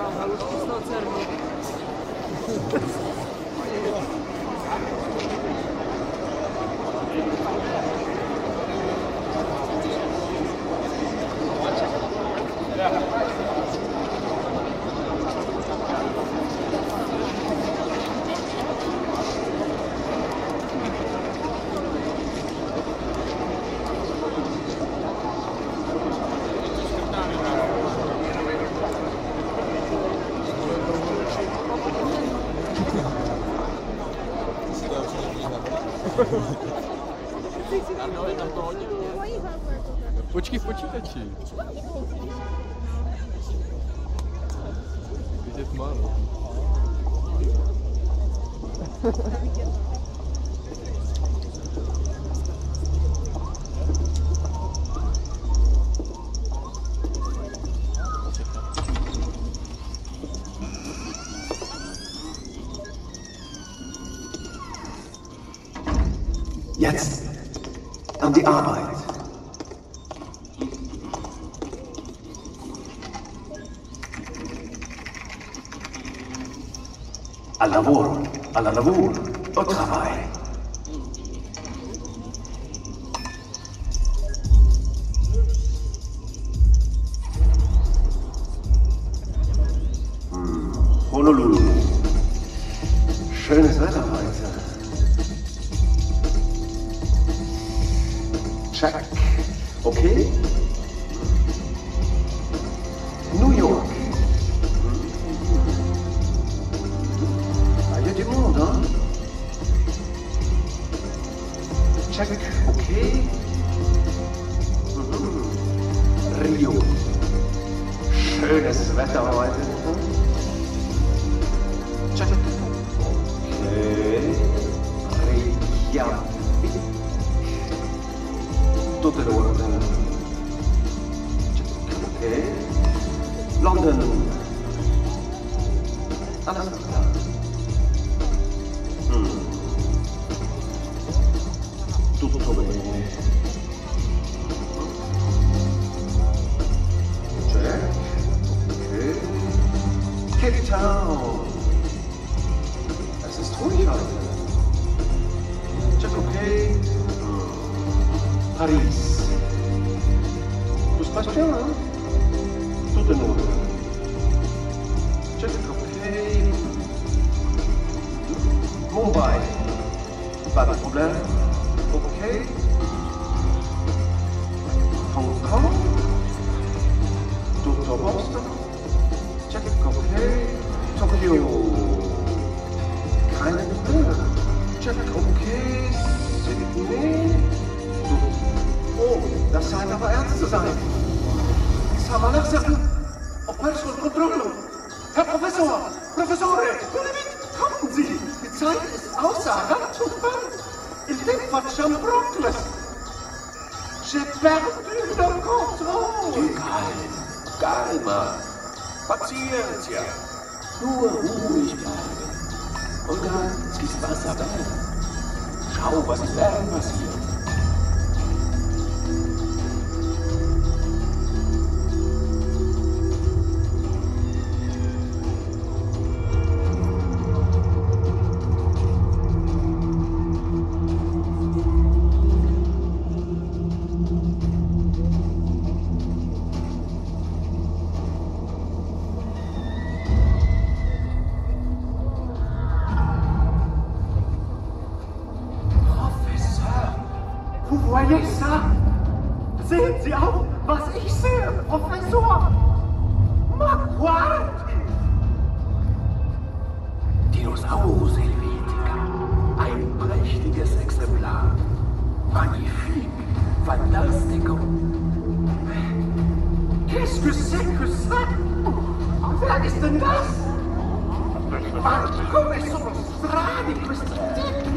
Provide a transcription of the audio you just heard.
Thank you. Počkej, počítači. Vidět málo. Jetzt an die Arbeit. Al lavoro, al lavoro, au travail. Hm, Honolulu. Schönes Wetter Check. Okay. Mhm. Rio. Schönes Wetter heute. town. Das ist Ruhigkeit. Okay, Paris. Tu stai spiando? Tutto in ordine. Chacopé. Mumbai. Pas de problème. Ok. Hong Kong. Tutto a posto. Scheint aber ernst zu sein. Samanachsachen auf Personalkontrolle. Herr Professor, Professore, kommen Sie. Die Zeit ist außer Rand und Band. Il tempo Chambrocles. J'ai perdu le contrôle. Calma, calma. Pazienza. Nur ruhig bleiben. Und ist Wasser weg. Schau, was ist da passiert. Voyez ça? Sehen Sie auch, was ich sehe, Professor? Ma guardi! Dinosaurus helvetica. Ein prächtiges Exemplar. Magnifique. Fantastico. Qu'est-ce que c'est que ça? Wer ist denn das? Ma come sono strani?